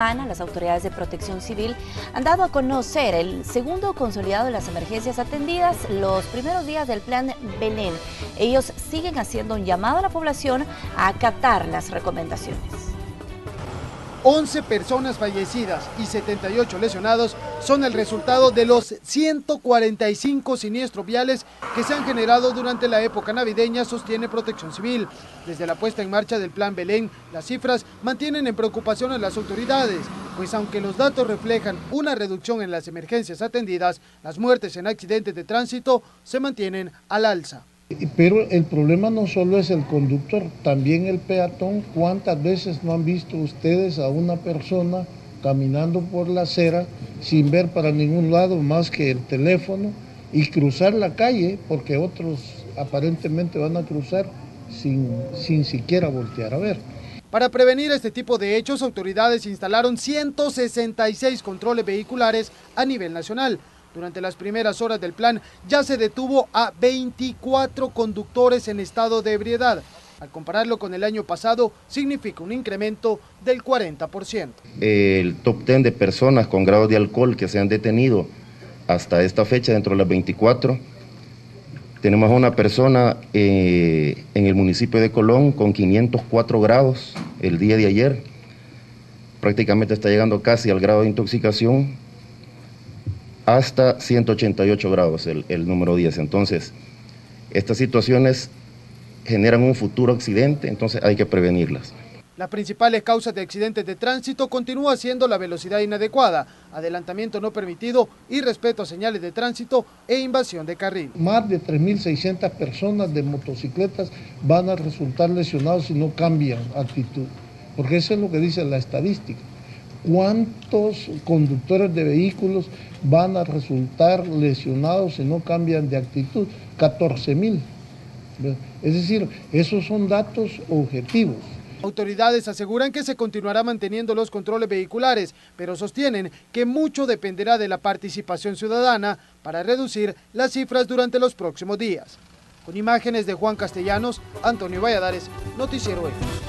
Las autoridades de protección civil han dado a conocer el segundo consolidado de las emergencias atendidas los primeros días del plan Belén. Ellos siguen haciendo un llamado a la población a acatar las recomendaciones. 11 personas fallecidas y 78 lesionados son el resultado de los 145 siniestros viales que se han generado durante la época navideña, sostiene Protección Civil. Desde la puesta en marcha del Plan Belén, las cifras mantienen en preocupación a las autoridades, pues aunque los datos reflejan una reducción en las emergencias atendidas, las muertes en accidentes de tránsito se mantienen al alza. Pero el problema no solo es el conductor, también el peatón. ¿Cuántas veces no han visto ustedes a una persona caminando por la acera sin ver para ningún lado más que el teléfono y cruzar la calle porque otros aparentemente van a cruzar sin, sin siquiera voltear a ver? Para prevenir este tipo de hechos, autoridades instalaron 166 controles vehiculares a nivel nacional durante las primeras horas del plan ya se detuvo a 24 conductores en estado de ebriedad. Al compararlo con el año pasado, significa un incremento del 40%. El top 10 de personas con grado de alcohol que se han detenido hasta esta fecha, dentro de las 24, tenemos a una persona eh, en el municipio de Colón con 504 grados el día de ayer. Prácticamente está llegando casi al grado de intoxicación hasta 188 grados el, número 10. Entonces, estas situaciones generan un futuro accidente, entonces hay que prevenirlas. Las principales causas de accidentes de tránsito continúa siendo la velocidad inadecuada, adelantamiento no permitido, irrespeto a señales de tránsito e invasión de carril. Más de 3.600 personas de motocicletas van a resultar lesionados si no cambian actitud, porque eso es lo que dice la estadística cuántos conductores de vehículos van a resultar lesionados si no cambian de actitud. 14 mil. Es decir, esos son datos objetivos. Autoridades aseguran que se continuará manteniendo los controles vehiculares, pero sostienen que mucho dependerá de la participación ciudadana para reducir las cifras durante los próximos días. Con imágenes de Juan Castellanos, Antonio Valladares, Noticiero E.